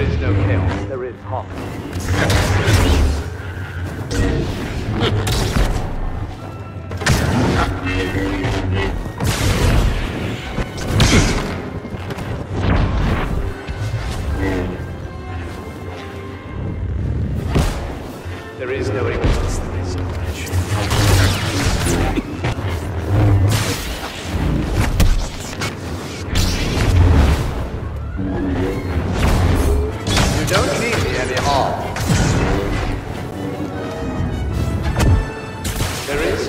is no chaos, there is harmony. There is no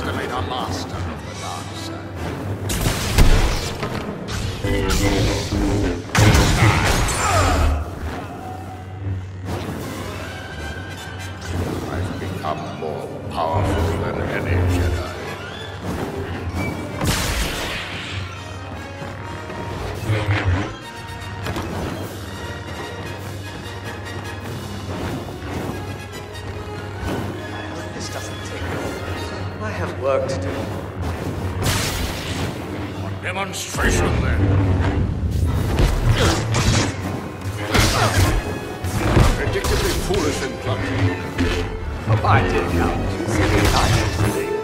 underestimate a master of the dark side. I've become more powerful than any Jedi. I have work to do. A Demonstration then. Predictably foolish and clumsy. Oh, I did count two seconds.